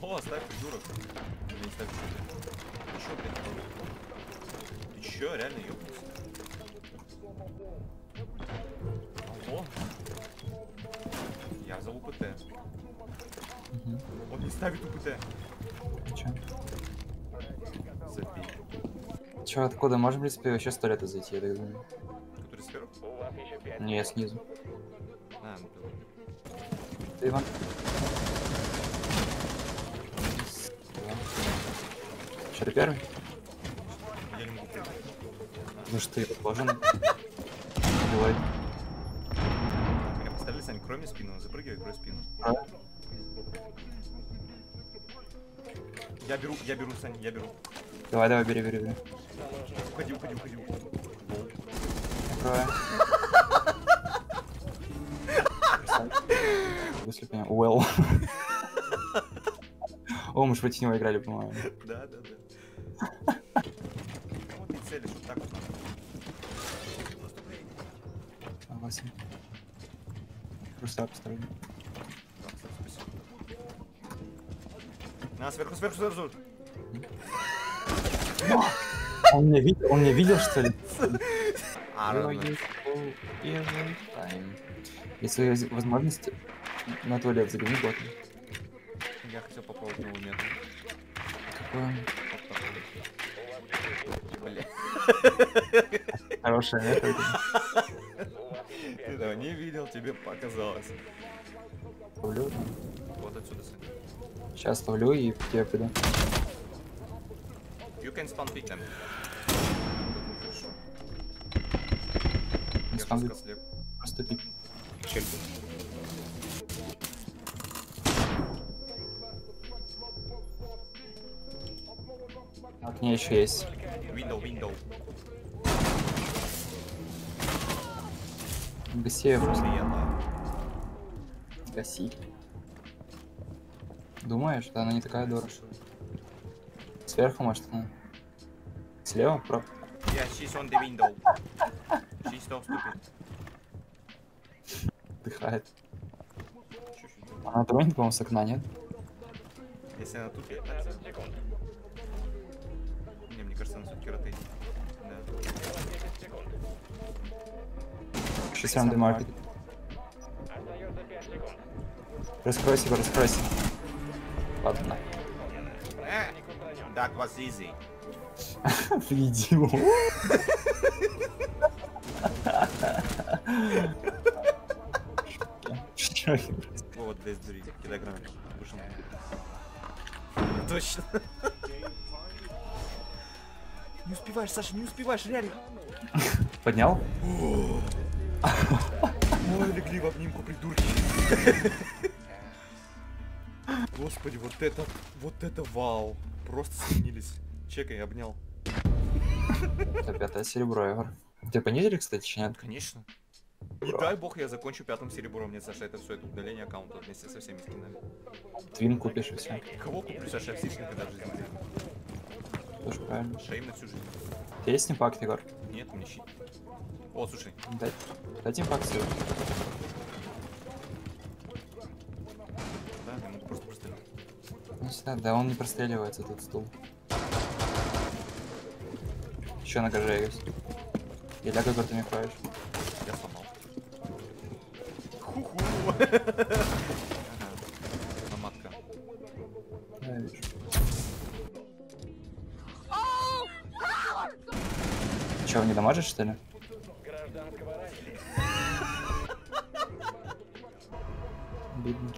О, оставь придурок. Не ставь Ты чё, блядь? Ты чё, реально ёбнулся? Алло? Я взял УПТ. Мгм. Он не ставит УПТ. Чё? Забей. Чё, откуда? Можем, в принципе, вообще с туалета зайти, я так думаю. Который сверху? Не, я снизу. А, ну. Ты, Иван? Что, ты первый? Я не могу прыгать. Ну что, ты должен... Убивай. Меня поставили, Сань, крой мне спину. Запрыгивай, крой спину. А? Я беру, я беру, Сань, я беру. Давай, давай, бери, бери, бери. Уходи, уходи, уходи. Давай. Если понял. Well. О, мы же против него играли, по-моему. Да, да, да. Целишь, вот так вот прыгай. Согласен. Просто спасибо. На, сверху, сверху, сверху. Он меня видел, он меня видел, что ли? А. Если есть возможность, на туалет загони ботом. Я хотел попробовать новый метод. Какое Бля. Хорошее метод. Ты этого не видел, тебе показалось. Ставлю. Вот отсюда. Сейчас ставлю и тебе приду. You can spawn pick them. Просто пик. А к ней еще есть. Window. Гаси её просто. Гаси. Думаешь, что она не такая дорого? Сверху, может, она? Слева? Про... Yeah, she's on the window. She's so stupid. Дыхает. Она тронет, по-моему, с окна, нет? Если она тут, так кажется, она все-таки ротейт. Да. She's on the market. Раскройся его, раскройся. Ладно. That was easy. Види его. Вот, здесь дури. Кидай гранату. Вышел. Точно. Успеваешь, Саша, не успеваешь, реально. Поднял? Ой, легли в обнимку, придурки. Господи, вот это, вот это вау. Просто сменились. Чекай, обнял. Это пятое серебро, Егор. Ты понизили, кстати, чи нет? Конечно. Не дай бог я закончу пятым серебром. Нет, Саша, это все, это удаление аккаунта вместе со всеми скинами. Твин купишь и все. Кого куплю, Саша, я всех никогда в жизни не куплю. Тоже правильно. Шейм на всю жизнь. У тебя есть импакт, Егор? Нет, мне щит. О, слушай, Дай. Дайте импакт себе. да, я могу просто прострелить. Ну, сюда, да, он не простреливается, этот стул. Еще на гараже есть. И ляга, ты мне правишь. Я сломал. Ху-ху. Че, не дамажишь, что ли? Обидно.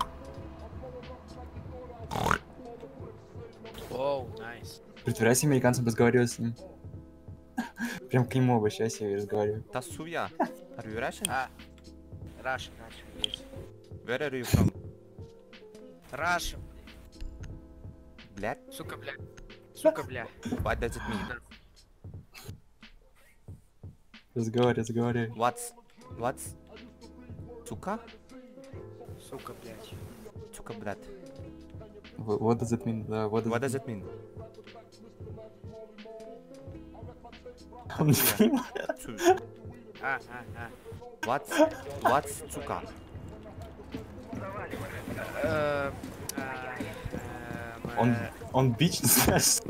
Оу, nice. Притворяйся американцем, разговаривай с ним. Прям к нему обращайся и разговаривай. Тасуя. Are you Russian? А, Russia, Russia, есть. Where are you from? Russia, Блядь. сука, бля. Сука, бля. What does it mean? Разговаривай, разговаривай. What's... What's... Сука? Сука, блядь. Сука, блядь. Wh- What does it mean? Да, what does What it does it mean? mean? Он не понимает. Цу- А, а, а. What's... What's сука? Э, а, эм, Он, Э, он бич, знаешь?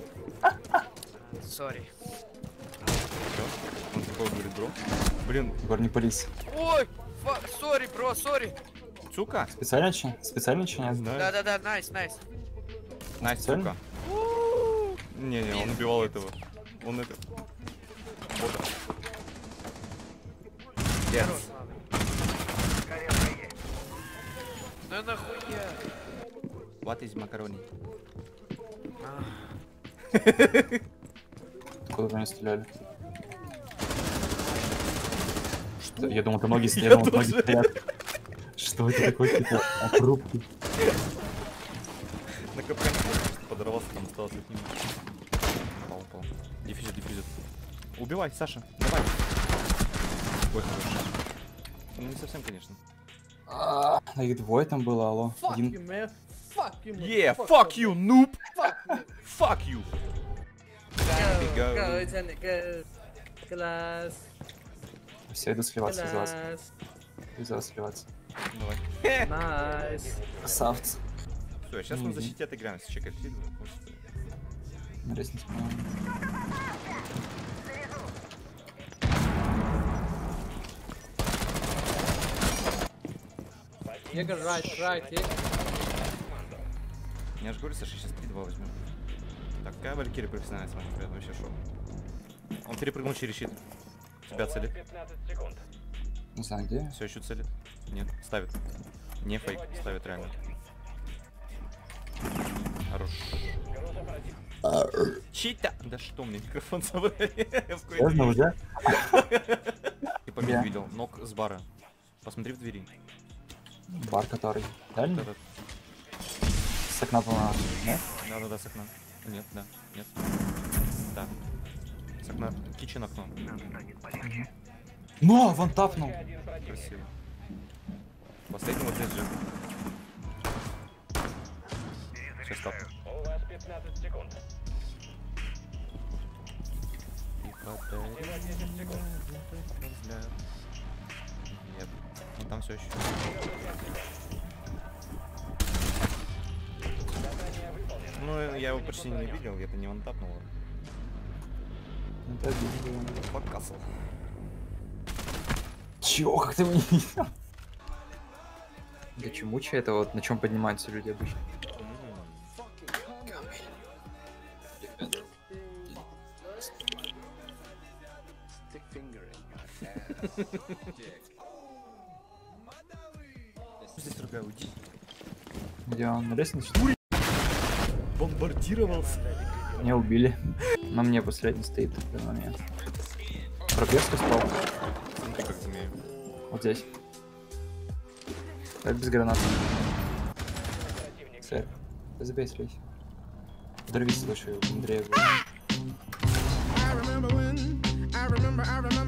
Sorry. Такой говорит, bro. Блин, Егор, не пались. Ой, sorry, bro, sorry. сука. Специально че? Специально че нет? Да. Да-да-да, nice, nice. Специально? сука. Не-не, он убивал этого. Он это... Бота. Yes. Ну нахуя? What is macaroni? А, Откуда вы не стреляли? Что? Я думал, это ноги Я стрелял, ноги стоят. Что это такое, типа, обрубки? На просто подорвался, там осталось от него. Упал, упал. Дефьюзит, дефьюзит. Убивай, Саша, давай. Ой, хорошо. Ну, не совсем, конечно. А, их двое там было, алло. Fuck Один. you, man. Fuck you, Yeah, motherfucker. fuck you, noob! Fuck you. Fuck you! Go, go. go. Класс, Все, иду сливаться из вас. Из вас сливаться. Давай. Nice. Красавцы. Все, сейчас мы Мгм. защите отыграемся. Чекай, лестнице, по-моему. Егор, right, right, Егор. Я же говорю, Саша, сейчас 3-2 возьму. Так, какая Валькирия профессиональная, смотри, ребят, вообще шоу. Он перепрыгнул через щит. Тебя целит. Не знаю, где. Все еще целит. Нет, ставит. Не фейк, ставит реально. Хорош. Чита! Да что мне микрофон забрали? Серьезно, уже? Я. видел. Ног с бара. Посмотри в двери. Бар который. Дальний? Вот этот. С окна, по-моему. Нет? Да-да-да, с окна. Нет, да, нет. Да. Окна. Кичен окно. Ну, вон тапнул. Красиво. Последний вот здесь же. Сейчас тапну. И подари мне взгляд. Нет, ну там все еще. Ну, я его почти не видел, это не он тапнул. Покасл. Чего? Как ты его не видел? Да чему че это вот на чем поднимаются люди обычно? Здесь другая уйди. Где он? На лестнице? Бомбардировался. Меня убили. На мне последний стоит в момент. Пробежка спал. Смотри, как змею. Вот здесь. Это без гранат. Сэр. Забей, слезь. Дорвись, слушай, Андрея. I remember when, I remember, I remember